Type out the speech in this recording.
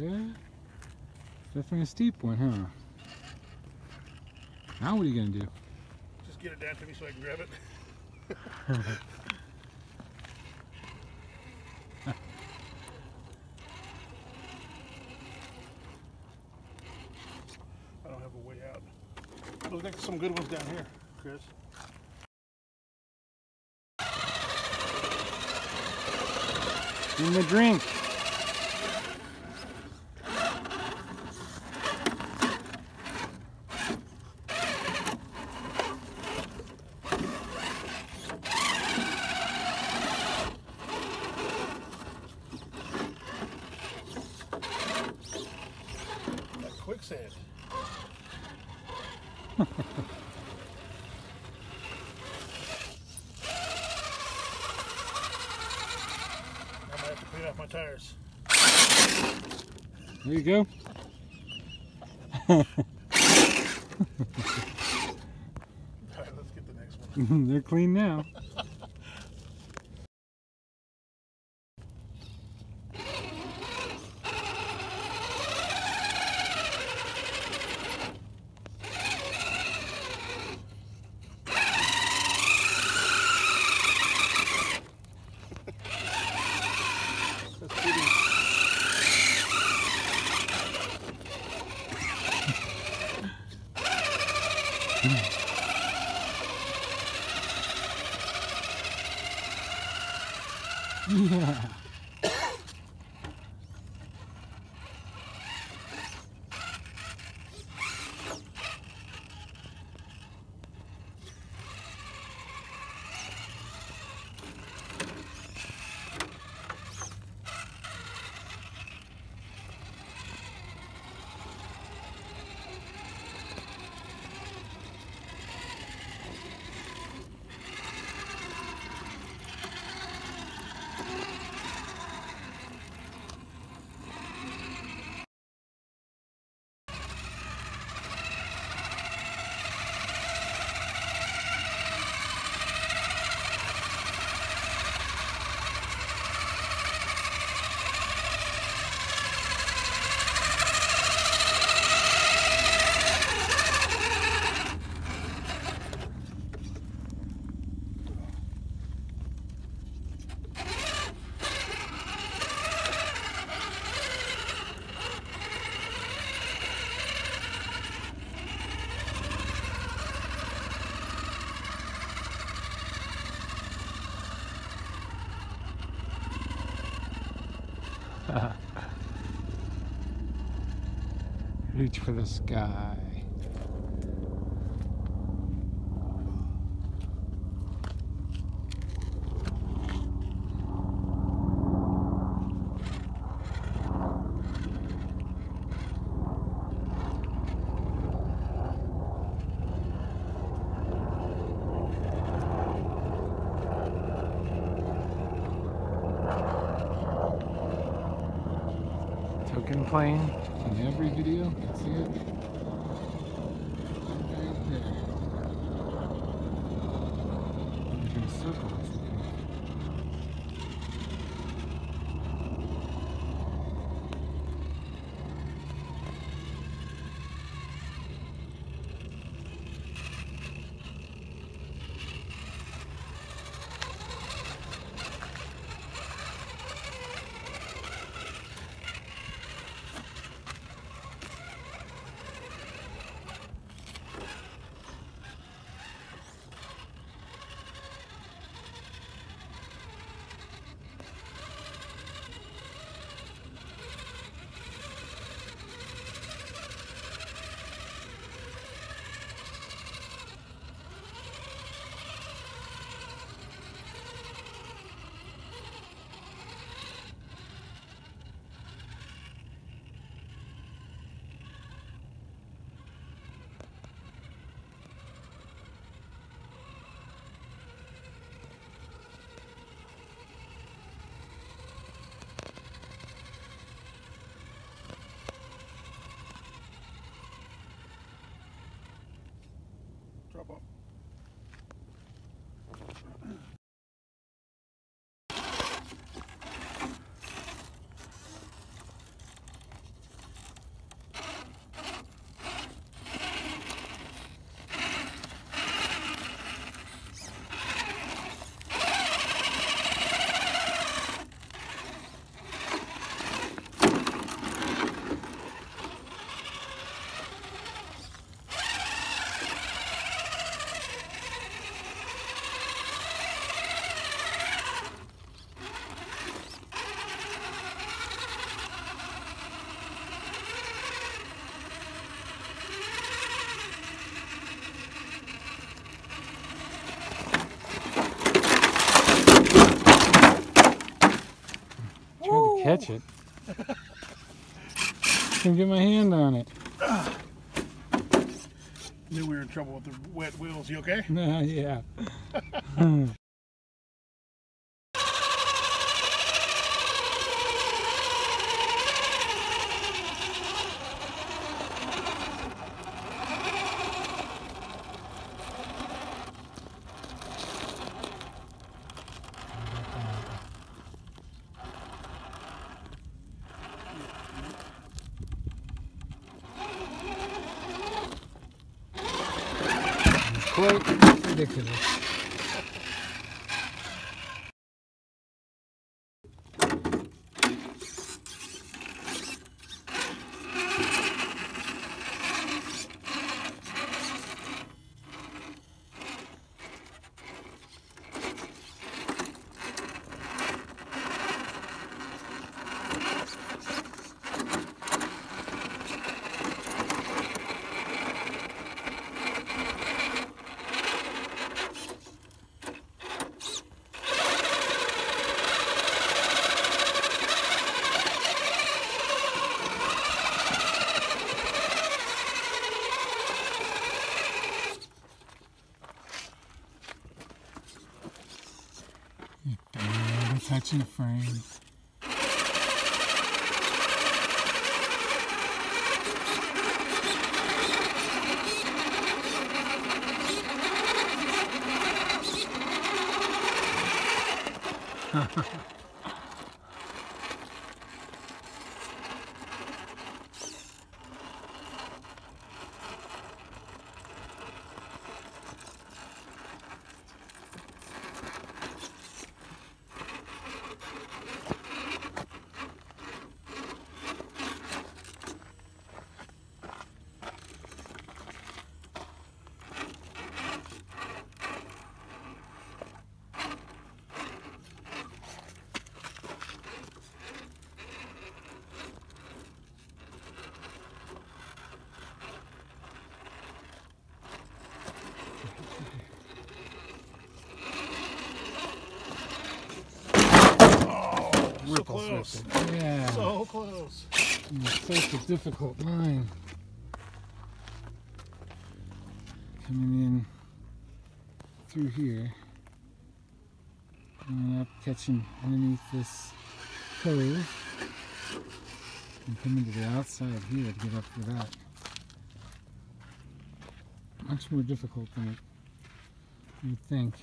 Yeah. Definitely a steep one, huh? Now what are you gonna do? Just get it down to me so I can grab it. I don't have a way out. Looks like some good ones down here, Chris. Give him a drink. Clean off my tires. There you go. All right, let's get the next one. They're clean now. うす。いや。Reach for the sky. Token plane in every video. you See it? Right there. You're catch it. Can get my hand on it. Knew we were in trouble with the wet wheels. You okay? Nah, yeah. कोई देखिए touching the frame. So close. with it. Yeah. So close. It's such a difficult line. Coming in through here. And up catching underneath this cove. And coming to the outside here to get up to that. Much more difficult than it you would think.